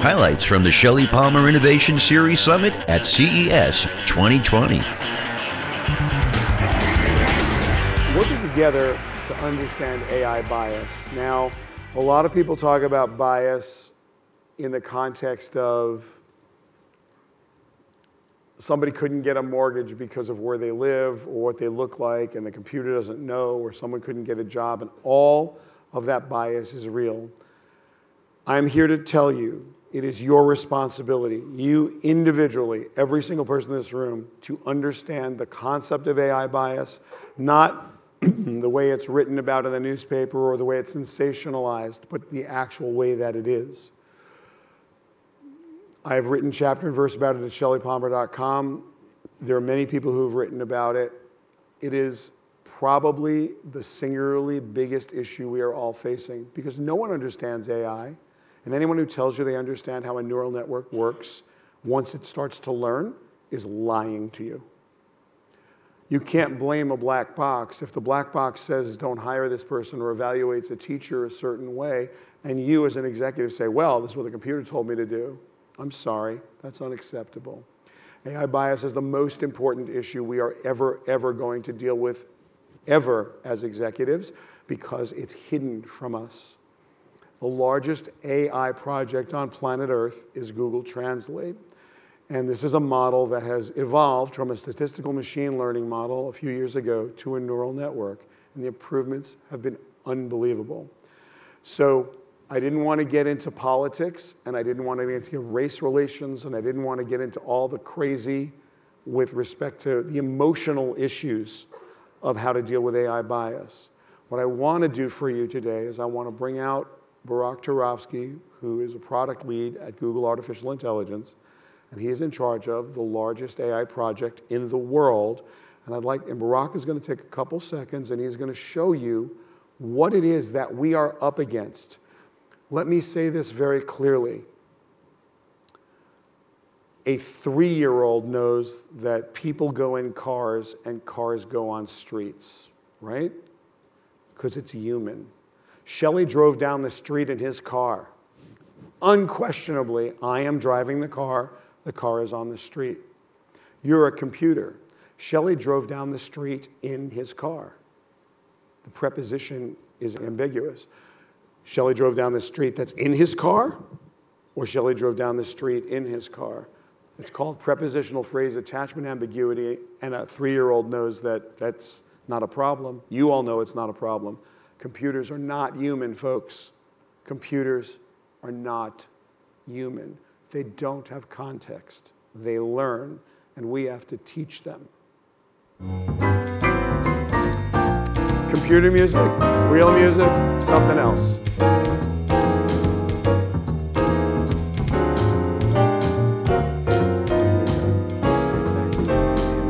Highlights from the Shelly Palmer Innovation Series Summit at CES 2020. Working together to understand AI bias. Now, a lot of people talk about bias in the context of somebody couldn't get a mortgage because of where they live or what they look like, and the computer doesn't know, or someone couldn't get a job, and all of that bias is real. I'm here to tell you it is your responsibility, you individually, every single person in this room, to understand the concept of AI bias, not the way it's written about in the newspaper or the way it's sensationalized, but the actual way that it is. I have written chapter and verse about it at shellypalmer.com. There are many people who have written about it. It is probably the singularly biggest issue we are all facing because no one understands AI. And anyone who tells you they understand how a neural network works once it starts to learn is lying to you. You can't blame a black box if the black box says don't hire this person or evaluates a teacher a certain way, and you as an executive say, well, this is what the computer told me to do. I'm sorry, that's unacceptable. AI bias is the most important issue we are ever, ever going to deal with, ever as executives, because it's hidden from us. The largest AI project on planet Earth is Google Translate. And this is a model that has evolved from a statistical machine learning model a few years ago to a neural network. And the improvements have been unbelievable. So I didn't want to get into politics, and I didn't want to get into race relations, and I didn't want to get into all the crazy with respect to the emotional issues of how to deal with AI bias. What I want to do for you today is I want to bring out Barak Turovsky, who is a product lead at Google Artificial Intelligence, and he is in charge of the largest AI project in the world. And I'd like, and Barak is going to take a couple seconds, and he's going to show you what it is that we are up against let me say this very clearly. A three year old knows that people go in cars and cars go on streets, right? Because it's human. Shelly drove down the street in his car. Unquestionably, I am driving the car, the car is on the street. You're a computer. Shelly drove down the street in his car. The preposition is ambiguous. Shelly drove down the street that's in his car, or Shelly drove down the street in his car. It's called prepositional phrase attachment ambiguity, and a three year old knows that that's not a problem. You all know it's not a problem. Computers are not human, folks. Computers are not human. They don't have context, they learn, and we have to teach them. Computer music, real music, something else.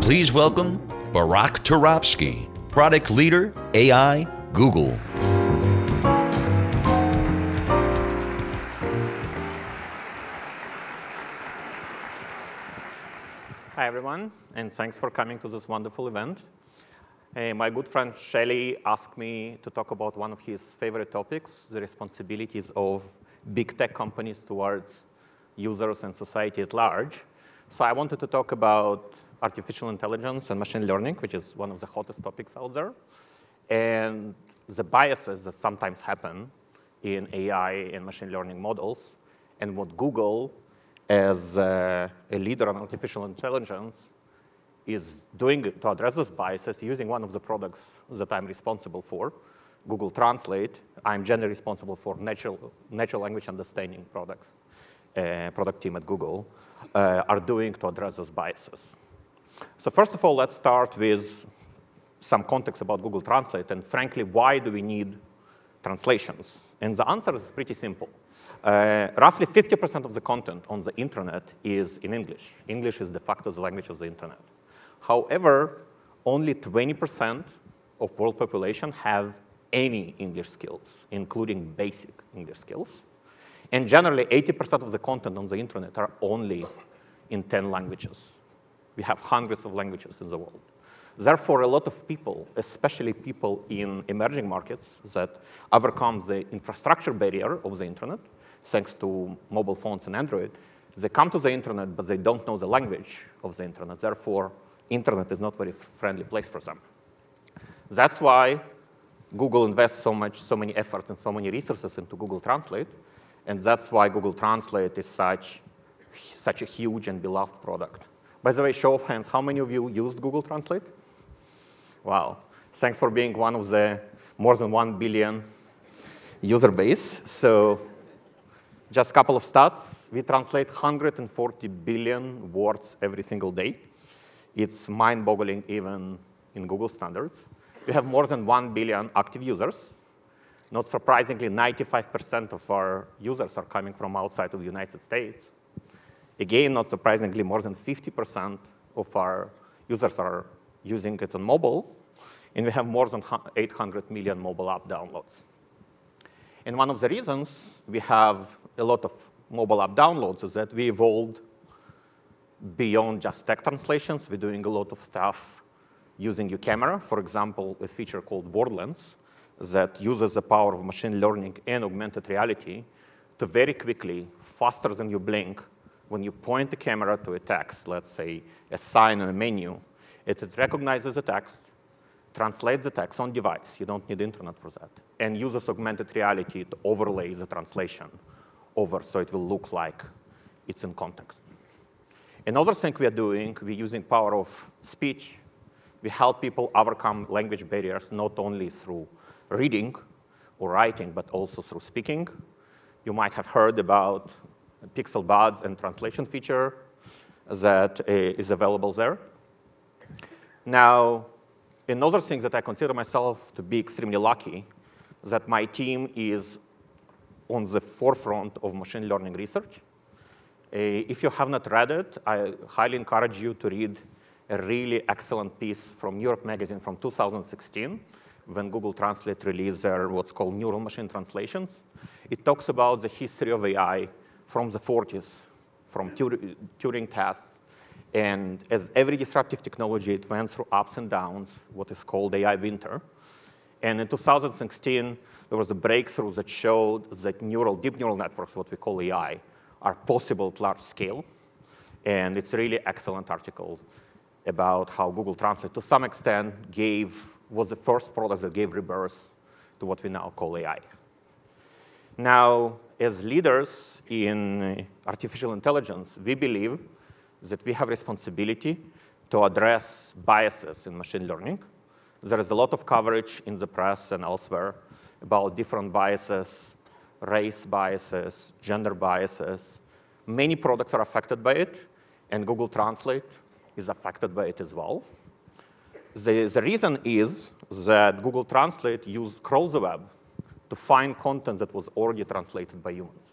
Please welcome Barak Turovsky, Product Leader, AI, Google. Hi, everyone, and thanks for coming to this wonderful event. Hey, my good friend Shelly asked me to talk about one of his favorite topics, the responsibilities of big tech companies towards users and society at large. So I wanted to talk about artificial intelligence and machine learning, which is one of the hottest topics out there, and the biases that sometimes happen in AI and machine learning models, and what Google, as a, a leader on artificial intelligence, is doing to address these biases using one of the products that I'm responsible for, Google Translate. I'm generally responsible for natural, natural language understanding products, uh, product team at Google, uh, are doing to address those biases. So first of all, let's start with some context about Google Translate, and frankly, why do we need translations? And the answer is pretty simple. Uh, roughly 50% of the content on the internet is in English. English is de facto the language of the internet. However, only 20% of world population have any English skills, including basic English skills. And generally, 80% of the content on the internet are only in 10 languages. We have hundreds of languages in the world. Therefore, a lot of people, especially people in emerging markets that overcome the infrastructure barrier of the internet, thanks to mobile phones and Android, they come to the internet, but they don't know the language of the internet. Therefore, internet is not a very friendly place for them. That's why Google invests so much, so many efforts and so many resources into Google Translate, and that's why Google Translate is such, such a huge and beloved product. By the way, show of hands, how many of you used Google Translate? Wow. Thanks for being one of the more than 1 billion user base. So just a couple of stats. We translate 140 billion words every single day. It's mind-boggling even in Google standards. We have more than 1 billion active users. Not surprisingly, 95% of our users are coming from outside of the United States. Again, not surprisingly, more than 50% of our users are using it on mobile, and we have more than 800 million mobile app downloads. And one of the reasons we have a lot of mobile app downloads is that we evolved beyond just text translations. We're doing a lot of stuff using your camera. For example, a feature called WordLens that uses the power of machine learning and augmented reality to very quickly, faster than you blink, when you point the camera to a text, let's say a sign on a menu, it recognizes the text, translates the text on device. You don't need internet for that and uses augmented reality to overlay the translation over so it will look like it's in context. Another thing we are doing, we're using power of speech. We help people overcome language barriers not only through reading or writing, but also through speaking. You might have heard about Pixel Buds and translation feature that uh, is available there. Now, another thing that I consider myself to be extremely lucky that my team is on the forefront of machine learning research. Uh, if you have not read it, I highly encourage you to read a really excellent piece from New York Magazine from 2016 when Google Translate released their what's called neural machine translations. It talks about the history of AI from the 40s, from Turing tests, and as every disruptive technology, it went through ups and downs, what is called AI winter. And in 2016, there was a breakthrough that showed that neural, deep neural networks, what we call AI, are possible at large scale. And it's a really excellent article about how Google Translate, to some extent, gave, was the first product that gave rebirth to what we now call AI. Now, as leaders in artificial intelligence, we believe that we have responsibility to address biases in machine learning there is a lot of coverage in the press and elsewhere about different biases, race biases, gender biases. Many products are affected by it, and Google Translate is affected by it as well. The, the reason is that Google Translate used crawl the web to find content that was already translated by humans.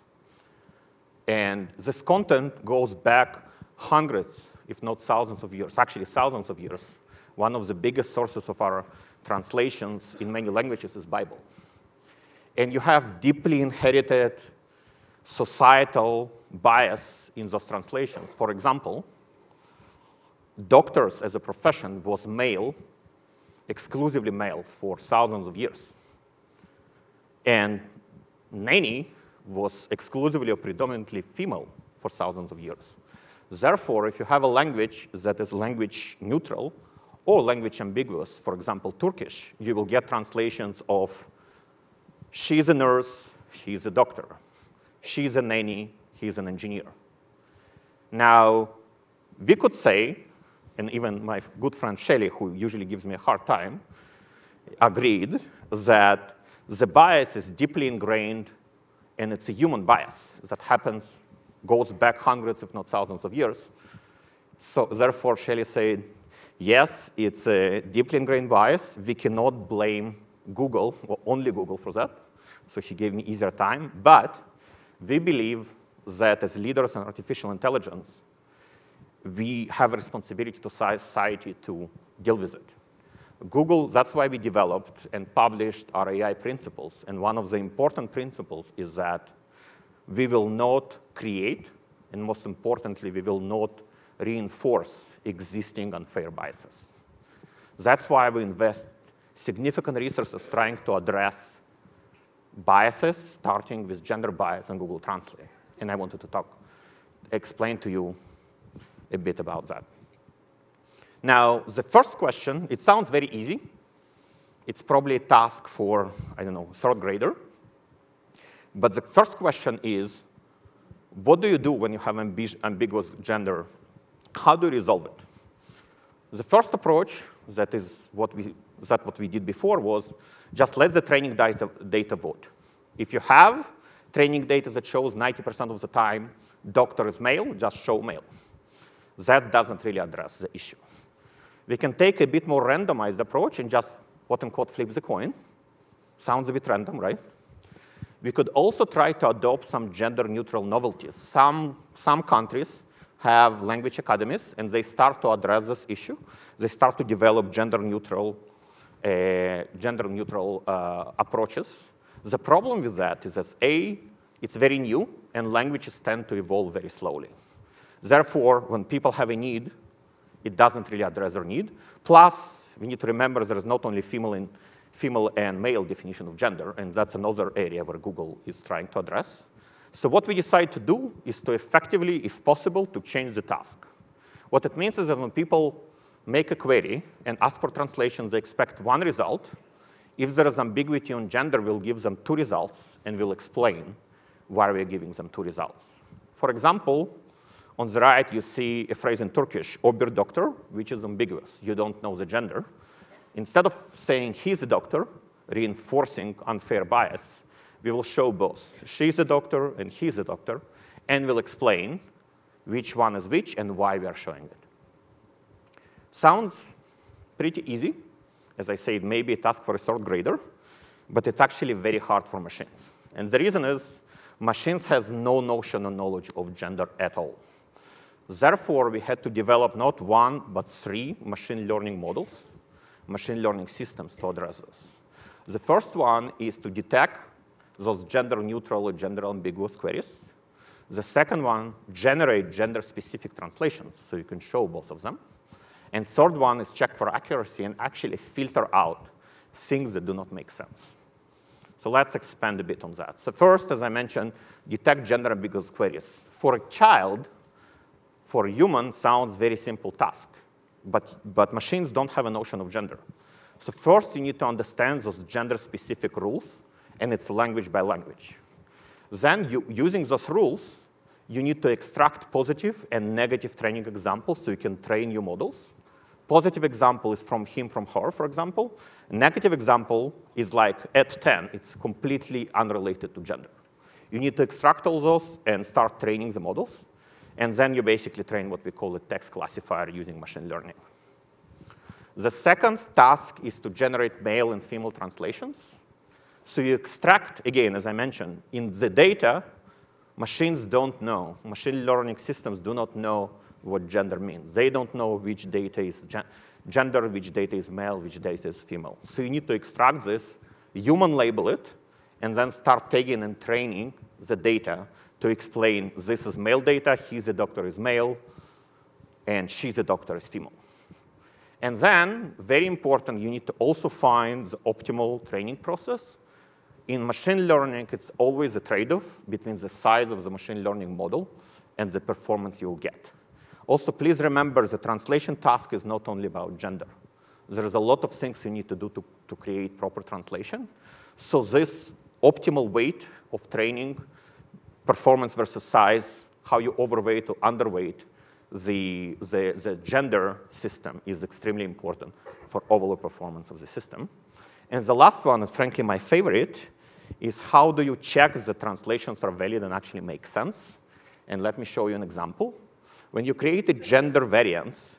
And this content goes back hundreds, if not thousands of years, actually thousands of years, one of the biggest sources of our translations in many languages is Bible. And you have deeply inherited societal bias in those translations. For example, doctors as a profession was male, exclusively male, for thousands of years. And nanny was exclusively or predominantly female for thousands of years. Therefore, if you have a language that is language neutral, or language ambiguous, for example, Turkish, you will get translations of she's a nurse, he's a doctor. She's a nanny, he's an engineer. Now, we could say, and even my good friend Shelly, who usually gives me a hard time, agreed that the bias is deeply ingrained and it's a human bias that happens, goes back hundreds, if not thousands of years. So therefore, Shelly said, Yes, it's a deeply ingrained bias. We cannot blame Google, or only Google for that. So he gave me easier time. But we believe that as leaders in artificial intelligence, we have a responsibility to society to deal with it. Google, that's why we developed and published our AI principles. And one of the important principles is that we will not create, and most importantly, we will not reinforce existing unfair biases. That's why we invest significant resources trying to address biases, starting with gender bias in Google Translate. And I wanted to talk, explain to you a bit about that. Now, the first question, it sounds very easy. It's probably a task for, I don't know, third grader. But the first question is, what do you do when you have ambi ambiguous gender? How do you resolve it? The first approach, that is what we, that what we did before, was just let the training data, data vote. If you have training data that shows 90% of the time doctor is male, just show male. That doesn't really address the issue. We can take a bit more randomized approach and just quote unquote flip the coin. Sounds a bit random, right? We could also try to adopt some gender neutral novelties. Some, some countries have language academies and they start to address this issue. They start to develop gender neutral, uh, gender neutral uh, approaches. The problem with that is that A, it's very new and languages tend to evolve very slowly. Therefore, when people have a need, it doesn't really address their need. Plus, we need to remember there is not only female and, female and male definition of gender, and that's another area where Google is trying to address. So what we decide to do is to effectively, if possible, to change the task. What it means is that when people make a query and ask for translation, they expect one result. If there is ambiguity on gender, we'll give them two results, and we'll explain why we're giving them two results. For example, on the right, you see a phrase in Turkish, o bir doctor, which is ambiguous. You don't know the gender. Instead of saying he's a doctor, reinforcing unfair bias, we will show both. She's a doctor and he's a doctor, and we'll explain which one is which and why we are showing it. Sounds pretty easy. As I said, maybe a task for a third grader, but it's actually very hard for machines. And the reason is machines has no notion or knowledge of gender at all. Therefore, we had to develop not one, but three machine learning models, machine learning systems to address this. The first one is to detect those gender neutral or gender ambiguous queries. The second one, generate gender specific translations, so you can show both of them. And third one is check for accuracy and actually filter out things that do not make sense. So let's expand a bit on that. So first, as I mentioned, detect gender ambiguous queries. For a child, for a human sounds very simple task, but, but machines don't have a notion of gender. So first you need to understand those gender-specific rules, and it's language by language. Then you, using those rules, you need to extract positive and negative training examples so you can train your models. Positive example is from him, from her, for example. Negative example is like at 10, it's completely unrelated to gender. You need to extract all those and start training the models. And then you basically train what we call a text classifier using machine learning. The second task is to generate male and female translations. So you extract, again, as I mentioned, in the data, machines don't know, machine learning systems do not know what gender means. They don't know which data is gen gender, which data is male, which data is female. So you need to extract this, human label it, and then start taking and training the data to explain this is male data, he's a doctor is male, and she's a doctor is female. And then, very important, you need to also find the optimal training process. In machine learning, it's always a trade-off between the size of the machine learning model and the performance you'll get. Also, please remember the translation task is not only about gender. There is a lot of things you need to do to, to create proper translation. So this optimal weight of training performance versus size, how you overweight or underweight the, the, the gender system is extremely important for overall performance of the system. And the last one is frankly my favorite, is how do you check the translations are valid and actually make sense? And let me show you an example. When you create a gender variance,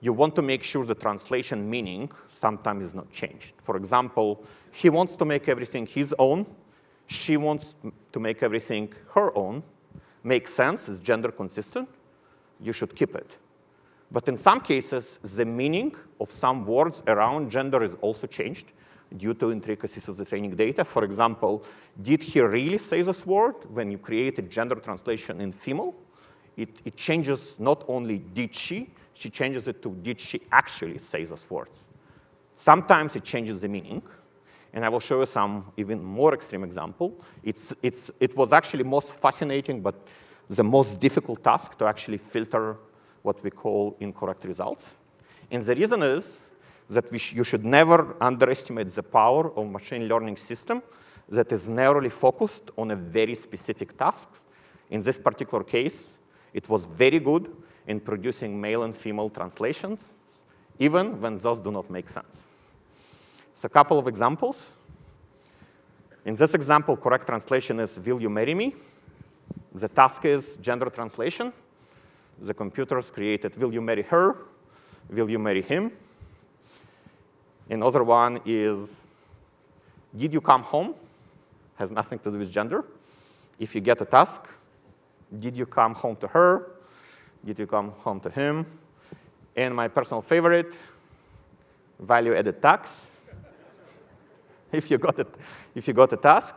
you want to make sure the translation meaning sometimes is not changed. For example, he wants to make everything his own, she wants to make everything her own, makes sense, is gender consistent, you should keep it. But in some cases, the meaning of some words around gender is also changed due to intricacies of the training data. For example, did he really say this word? When you create a gender translation in female, it, it changes not only did she, she changes it to did she actually say those words. Sometimes it changes the meaning. And I will show you some even more extreme example. It's, it's, it was actually most fascinating, but the most difficult task to actually filter what we call incorrect results. And the reason is that sh you should never underestimate the power of a machine learning system that is narrowly focused on a very specific task. In this particular case, it was very good in producing male and female translations, even when those do not make sense. So a couple of examples. In this example, correct translation is, will you marry me? The task is gender translation. The computers created, will you marry her? Will you marry him? Another one is, did you come home? Has nothing to do with gender. If you get a task, did you come home to her? Did you come home to him? And my personal favorite, value added tax. If, you got it, if you got a task,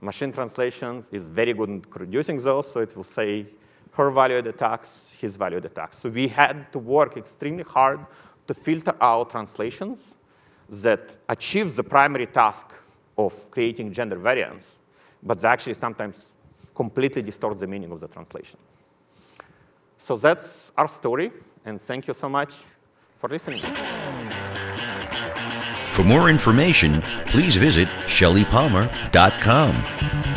machine translation is very good in producing those, so it will say her value added tax, his value added tax. So we had to work extremely hard to filter out translations that achieves the primary task of creating gender variance, but actually sometimes completely distort the meaning of the translation. So that's our story, and thank you so much for listening. For more information, please visit shellypalmer.com.